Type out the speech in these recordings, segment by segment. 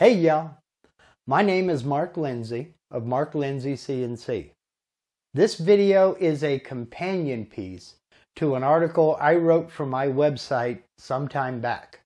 Hey y'all, my name is Mark Lindsay of Mark Lindsay CNC. This video is a companion piece to an article I wrote for my website some time back.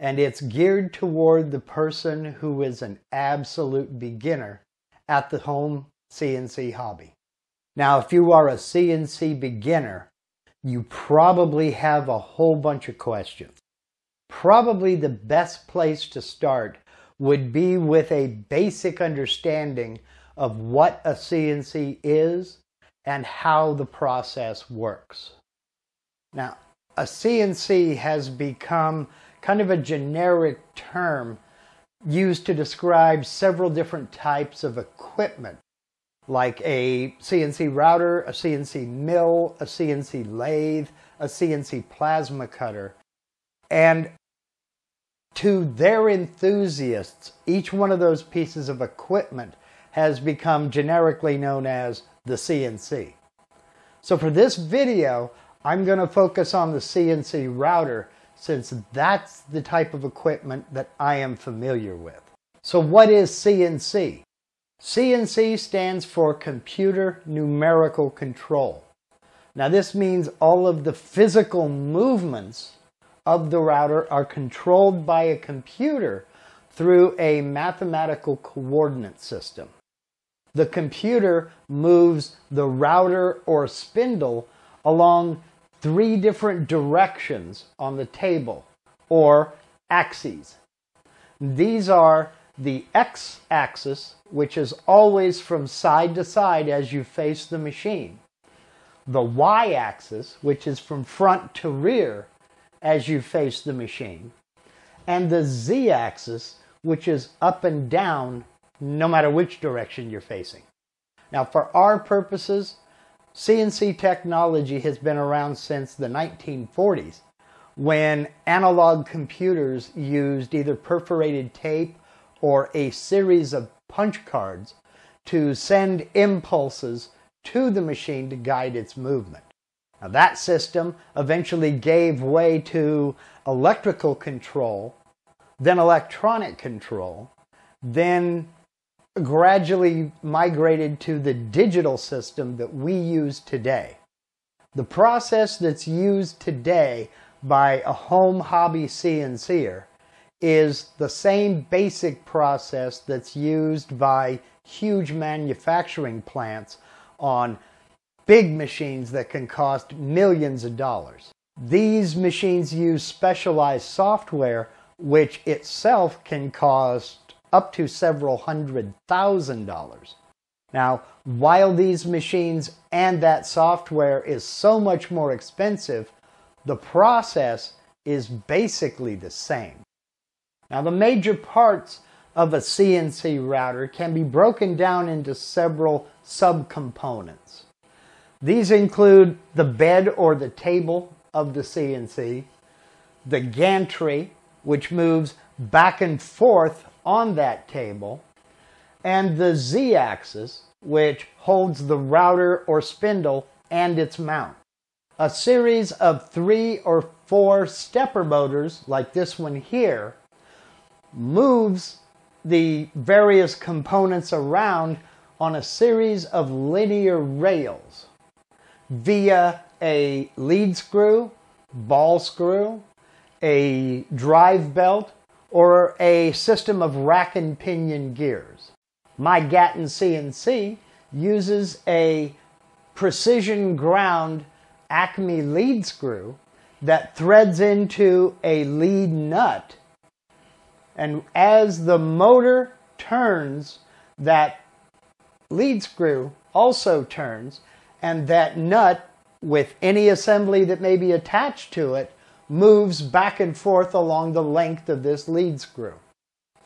And it's geared toward the person who is an absolute beginner at the home CNC hobby. Now, if you are a CNC beginner, you probably have a whole bunch of questions. Probably the best place to start would be with a basic understanding of what a CNC is and how the process works. Now, a CNC has become kind of a generic term used to describe several different types of equipment, like a CNC router, a CNC mill, a CNC lathe, a CNC plasma cutter. And to their enthusiasts, each one of those pieces of equipment has become generically known as the CNC. So for this video, I'm going to focus on the CNC router since that's the type of equipment that I am familiar with. So what is CNC? CNC stands for Computer Numerical Control. Now this means all of the physical movements of the router are controlled by a computer through a mathematical coordinate system. The computer moves the router or spindle along three different directions on the table or axes. These are the x-axis, which is always from side to side as you face the machine. The y-axis, which is from front to rear as you face the machine. And the z-axis, which is up and down no matter which direction you're facing. Now for our purposes, CNC technology has been around since the 1940s when analog computers used either perforated tape or a series of punch cards to send impulses to the machine to guide its movement. Now that system eventually gave way to electrical control, then electronic control, then gradually migrated to the digital system that we use today. The process that's used today by a home hobby CNCer is the same basic process that's used by huge manufacturing plants on big machines that can cost millions of dollars. These machines use specialized software which itself can cost up to several hundred thousand dollars. Now, while these machines and that software is so much more expensive, the process is basically the same. Now, the major parts of a CNC router can be broken down into several subcomponents. These include the bed or the table of the CNC, the gantry, which moves back and forth on that table, and the z-axis, which holds the router or spindle and its mount. A series of three or four stepper motors, like this one here, moves the various components around on a series of linear rails via a lead screw, ball screw, a drive belt, or a system of rack and pinion gears. My Gatton CNC uses a precision ground Acme lead screw that threads into a lead nut. And as the motor turns, that lead screw also turns, and that nut, with any assembly that may be attached to it, moves back and forth along the length of this lead screw.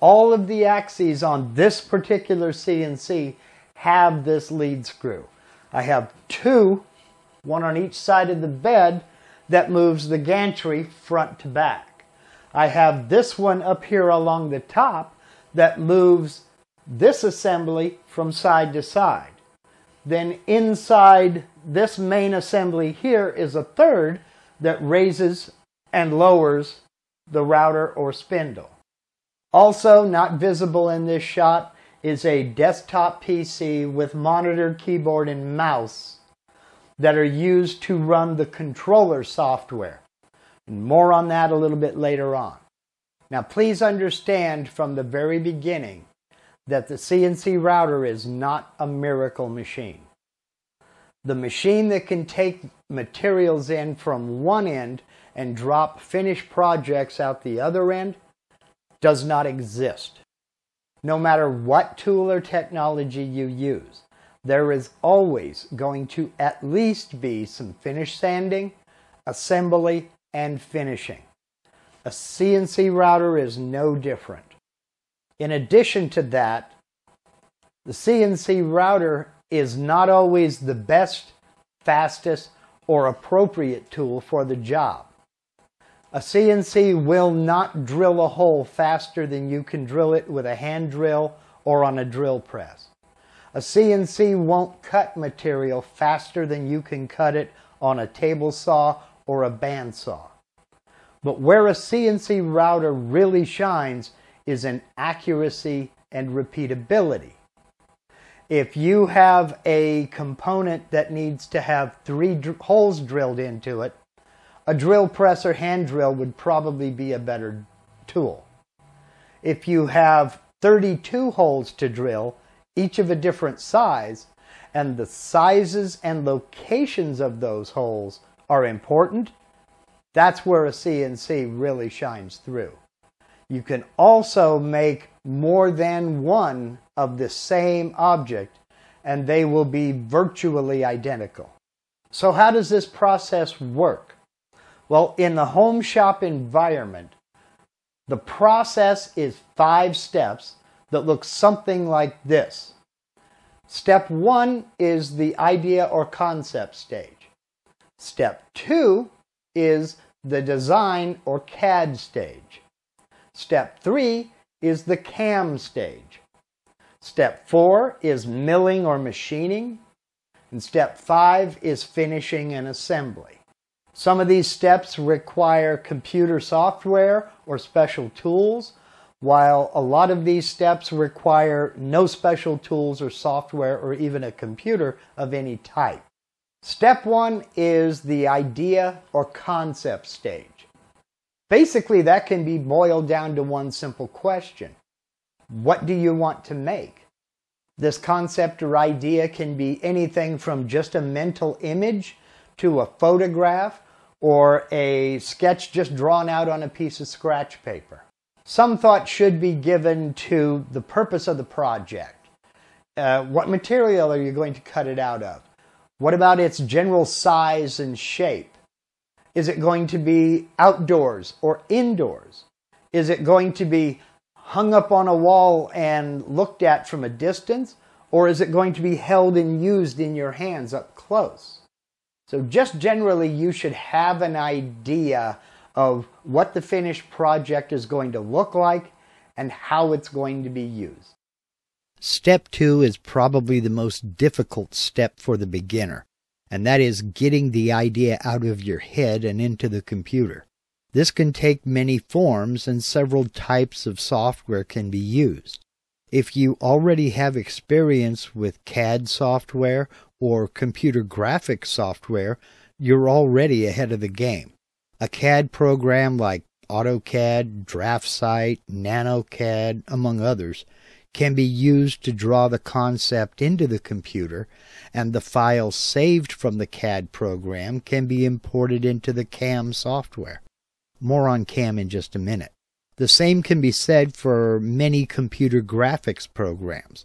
All of the axes on this particular CNC have this lead screw. I have two, one on each side of the bed, that moves the gantry front to back. I have this one up here along the top that moves this assembly from side to side. Then inside this main assembly here is a third that raises and lowers the router or spindle. Also not visible in this shot is a desktop PC with monitor, keyboard, and mouse that are used to run the controller software. And more on that a little bit later on. Now please understand from the very beginning that the CNC router is not a miracle machine. The machine that can take materials in from one end and drop finished projects out the other end does not exist. No matter what tool or technology you use, there is always going to at least be some finish sanding, assembly, and finishing. A CNC router is no different. In addition to that, the CNC router is not always the best, fastest, or appropriate tool for the job. A CNC will not drill a hole faster than you can drill it with a hand drill or on a drill press. A CNC won't cut material faster than you can cut it on a table saw or a bandsaw. But where a CNC router really shines is in accuracy and repeatability. If you have a component that needs to have three dr holes drilled into it, a drill press or hand drill would probably be a better tool. If you have 32 holes to drill, each of a different size, and the sizes and locations of those holes are important, that's where a CNC really shines through. You can also make more than one of the same object and they will be virtually identical. So how does this process work? Well, in the home shop environment, the process is five steps that look something like this. Step one is the idea or concept stage. Step two is the design or CAD stage. Step three is the CAM stage. Step four is milling or machining. And step five is finishing and assembly. Some of these steps require computer software or special tools, while a lot of these steps require no special tools or software or even a computer of any type. Step one is the idea or concept stage. Basically, that can be boiled down to one simple question. What do you want to make? This concept or idea can be anything from just a mental image to a photograph or a sketch just drawn out on a piece of scratch paper. Some thought should be given to the purpose of the project. Uh, what material are you going to cut it out of? What about its general size and shape? Is it going to be outdoors or indoors? Is it going to be hung up on a wall and looked at from a distance? Or is it going to be held and used in your hands up close? So just generally, you should have an idea of what the finished project is going to look like and how it's going to be used. Step two is probably the most difficult step for the beginner and that is getting the idea out of your head and into the computer. This can take many forms and several types of software can be used. If you already have experience with CAD software or computer graphics software, you're already ahead of the game. A CAD program like AutoCAD, DraftSight, NanoCAD, among others, can be used to draw the concept into the computer, and the file saved from the CAD program can be imported into the CAM software. More on CAM in just a minute. The same can be said for many computer graphics programs.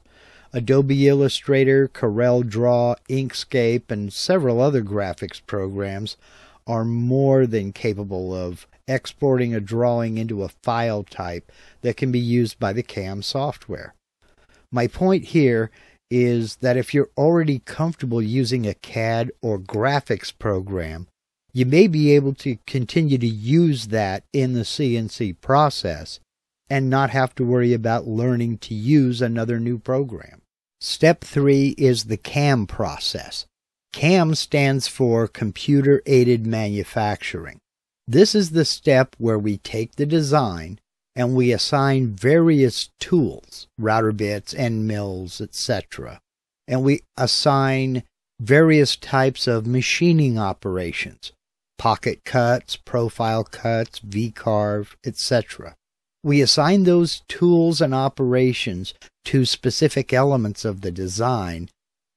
Adobe Illustrator, Corel Draw, Inkscape, and several other graphics programs are more than capable of exporting a drawing into a file type that can be used by the CAM software. My point here is that if you're already comfortable using a CAD or graphics program, you may be able to continue to use that in the CNC process and not have to worry about learning to use another new program. Step three is the CAM process. CAM stands for Computer Aided Manufacturing. This is the step where we take the design and we assign various tools, router bits, end mills, etc. And we assign various types of machining operations, pocket cuts, profile cuts, V-carve, etc. We assign those tools and operations to specific elements of the design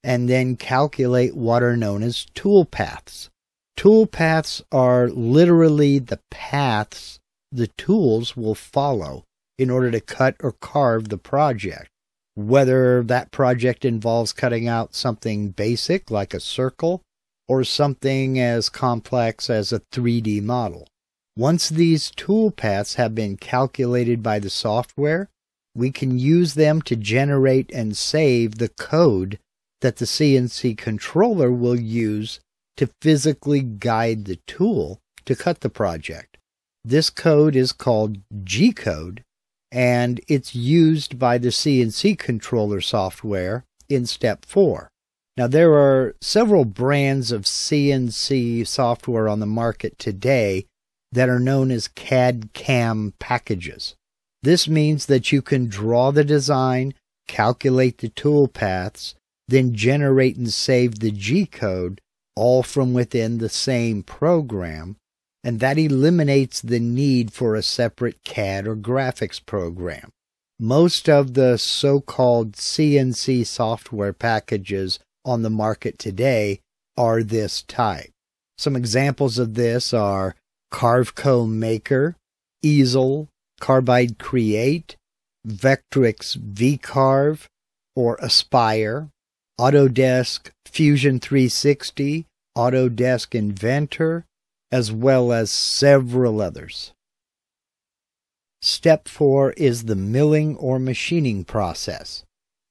and then calculate what are known as tool paths. Tool paths are literally the paths the tools will follow in order to cut or carve the project. Whether that project involves cutting out something basic like a circle or something as complex as a 3D model. Once these tool paths have been calculated by the software, we can use them to generate and save the code that the CNC controller will use to physically guide the tool to cut the project. This code is called G code and it's used by the CNC controller software in step 4. Now there are several brands of CNC software on the market today that are known as CAD CAM packages. This means that you can draw the design, calculate the tool paths, then generate and save the G code all from within the same program, and that eliminates the need for a separate CAD or graphics program. Most of the so-called CNC software packages on the market today are this type. Some examples of this are Carveco Maker, Easel, Carbide Create, Vectric's VCarve, or Aspire, Autodesk Fusion 360, Autodesk Inventor, as well as several others. Step 4 is the milling or machining process.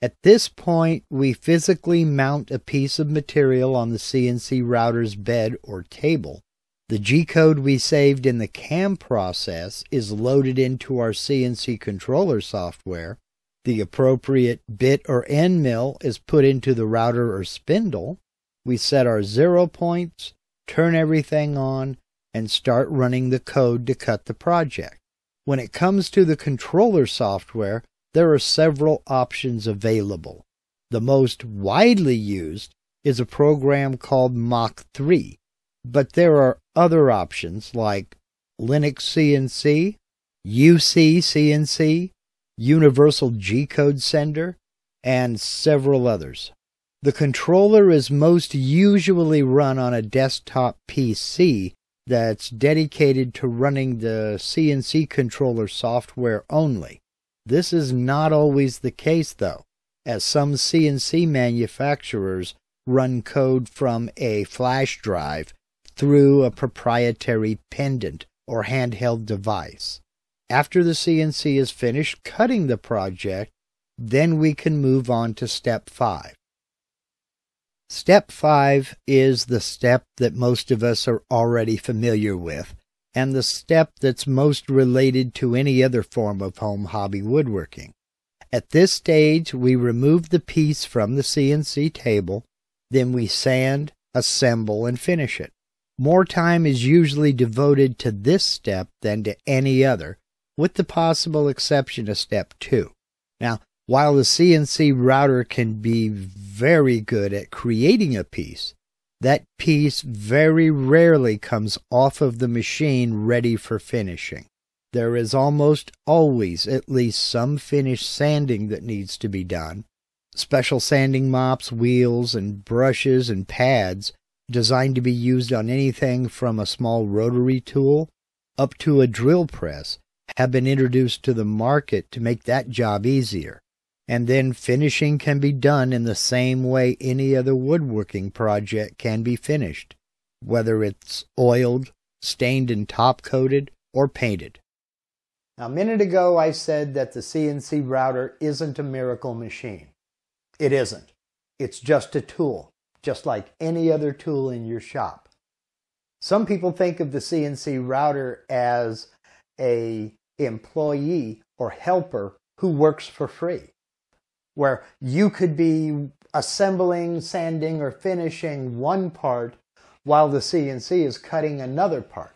At this point, we physically mount a piece of material on the CNC router's bed or table. The G-code we saved in the CAM process is loaded into our CNC controller software, the appropriate bit or end mill is put into the router or spindle. We set our zero points, turn everything on, and start running the code to cut the project. When it comes to the controller software, there are several options available. The most widely used is a program called Mach 3, but there are other options like Linux CNC, UC CNC, Universal G-code sender, and several others. The controller is most usually run on a desktop PC that's dedicated to running the CNC controller software only. This is not always the case though, as some CNC manufacturers run code from a flash drive through a proprietary pendant or handheld device. After the CNC is finished cutting the project, then we can move on to step 5. Step 5 is the step that most of us are already familiar with, and the step that's most related to any other form of home hobby woodworking. At this stage, we remove the piece from the CNC table, then we sand, assemble, and finish it. More time is usually devoted to this step than to any other, with the possible exception of step two. Now, while the CNC router can be very good at creating a piece, that piece very rarely comes off of the machine ready for finishing. There is almost always at least some finish sanding that needs to be done. Special sanding mops, wheels, and brushes and pads designed to be used on anything from a small rotary tool up to a drill press have been introduced to the market to make that job easier. And then finishing can be done in the same way any other woodworking project can be finished, whether it's oiled, stained and top coated, or painted. Now, a minute ago I said that the CNC router isn't a miracle machine. It isn't. It's just a tool, just like any other tool in your shop. Some people think of the CNC router as a employee or helper who works for free, where you could be assembling, sanding, or finishing one part while the CNC is cutting another part.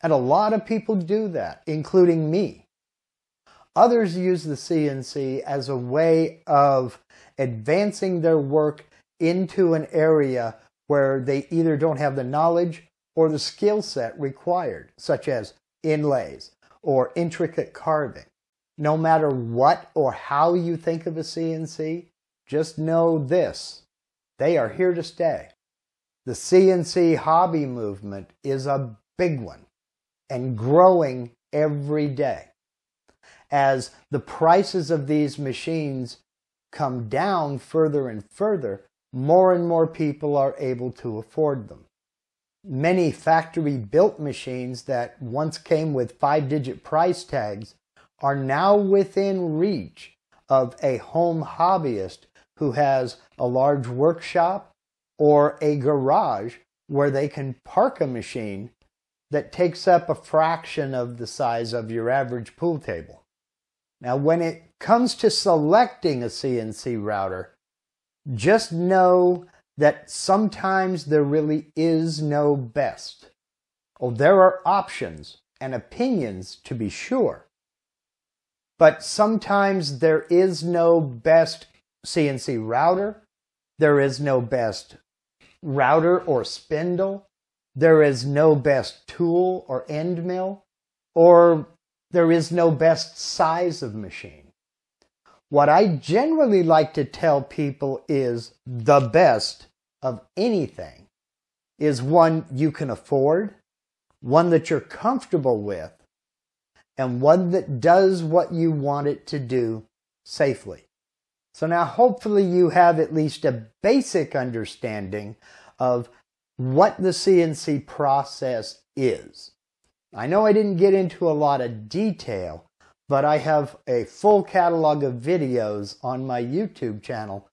And a lot of people do that, including me. Others use the CNC as a way of advancing their work into an area where they either don't have the knowledge or the skill set required, such as inlays or intricate carving. No matter what or how you think of a CNC, just know this they are here to stay. The CNC hobby movement is a big one and growing every day. As the prices of these machines come down further and further, more and more people are able to afford them. Many factory built machines that once came with five digit price tags are now within reach of a home hobbyist who has a large workshop or a garage where they can park a machine that takes up a fraction of the size of your average pool table. Now, when it comes to selecting a CNC router, just know that sometimes there really is no best. Oh, there are options and opinions to be sure. But sometimes there is no best CNC router. There is no best router or spindle. There is no best tool or end mill. Or there is no best size of machine. What I generally like to tell people is the best of anything is one you can afford, one that you're comfortable with, and one that does what you want it to do safely. So now hopefully you have at least a basic understanding of what the CNC process is. I know I didn't get into a lot of detail, but I have a full catalog of videos on my YouTube channel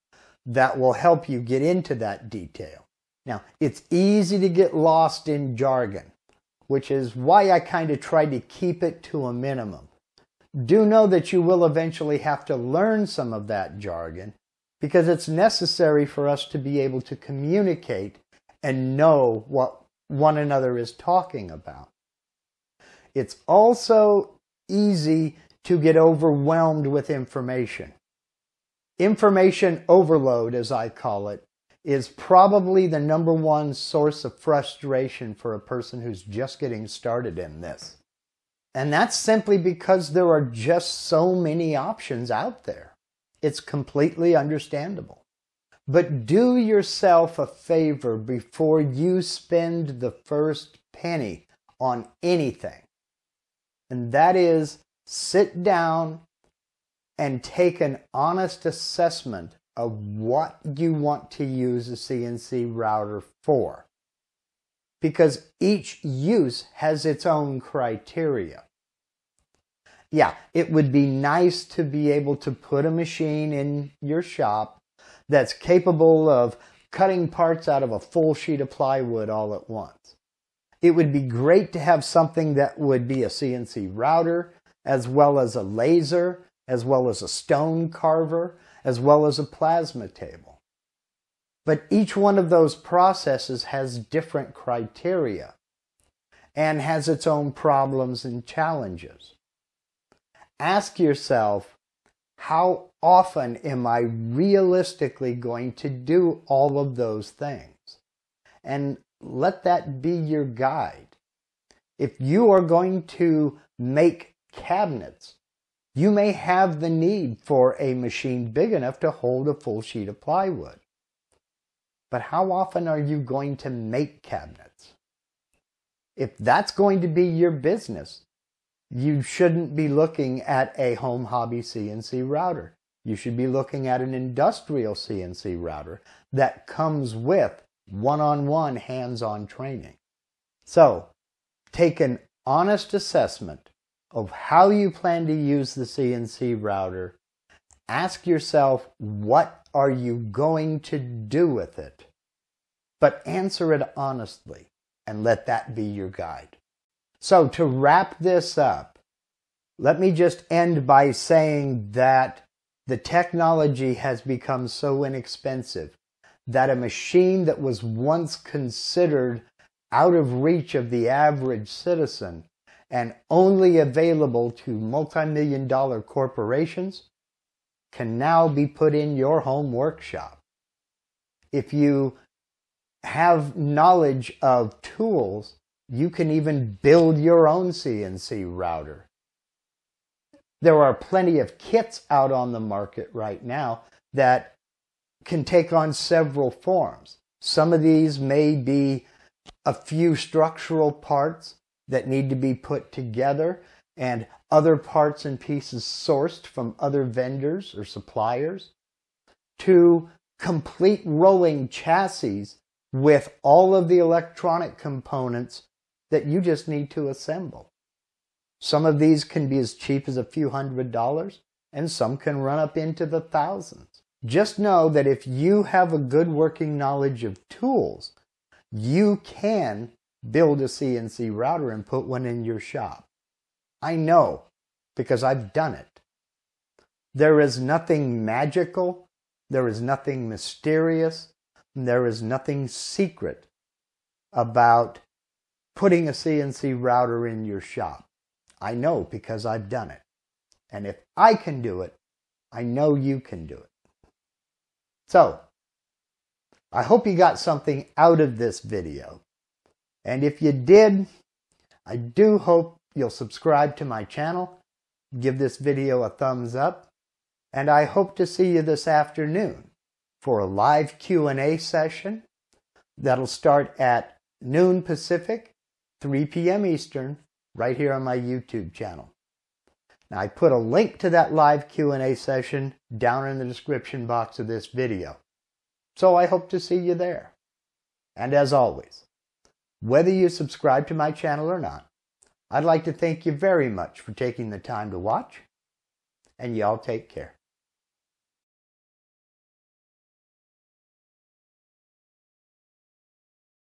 that will help you get into that detail. Now, it's easy to get lost in jargon, which is why I kind of try to keep it to a minimum. Do know that you will eventually have to learn some of that jargon because it's necessary for us to be able to communicate and know what one another is talking about. It's also easy to get overwhelmed with information. Information overload, as I call it, is probably the number one source of frustration for a person who's just getting started in this. And that's simply because there are just so many options out there. It's completely understandable. But do yourself a favor before you spend the first penny on anything and that is sit down and take an honest assessment of what you want to use a CNC router for. Because each use has its own criteria. Yeah, it would be nice to be able to put a machine in your shop that's capable of cutting parts out of a full sheet of plywood all at once. It would be great to have something that would be a CNC router, as well as a laser, as well as a stone carver, as well as a plasma table. But each one of those processes has different criteria and has its own problems and challenges. Ask yourself, how often am I realistically going to do all of those things? And let that be your guide. If you are going to make cabinets, you may have the need for a machine big enough to hold a full sheet of plywood. But how often are you going to make cabinets? If that's going to be your business, you shouldn't be looking at a home hobby CNC router. You should be looking at an industrial CNC router that comes with one-on-one hands-on training. So take an honest assessment of how you plan to use the CNC router. Ask yourself, what are you going to do with it? But answer it honestly and let that be your guide. So to wrap this up, let me just end by saying that the technology has become so inexpensive that a machine that was once considered out of reach of the average citizen and only available to multi-million dollar corporations can now be put in your home workshop. If you have knowledge of tools, you can even build your own CNC router. There are plenty of kits out on the market right now that can take on several forms. Some of these may be a few structural parts that need to be put together and other parts and pieces sourced from other vendors or suppliers to complete rolling chassis with all of the electronic components that you just need to assemble. Some of these can be as cheap as a few hundred dollars, and some can run up into the thousands. Just know that if you have a good working knowledge of tools, you can build a CNC router and put one in your shop. I know because I've done it. There is nothing magical, there is nothing mysterious, there is nothing secret about putting a CNC router in your shop. I know because I've done it. And if I can do it, I know you can do it. So, I hope you got something out of this video. And if you did, I do hope you'll subscribe to my channel, give this video a thumbs up, and I hope to see you this afternoon for a live Q&A session that'll start at noon Pacific, 3 p.m. Eastern, right here on my YouTube channel. Now I put a link to that live Q&A session down in the description box of this video. So I hope to see you there. And as always, whether you subscribe to my channel or not, I'd like to thank you very much for taking the time to watch, and y'all take care.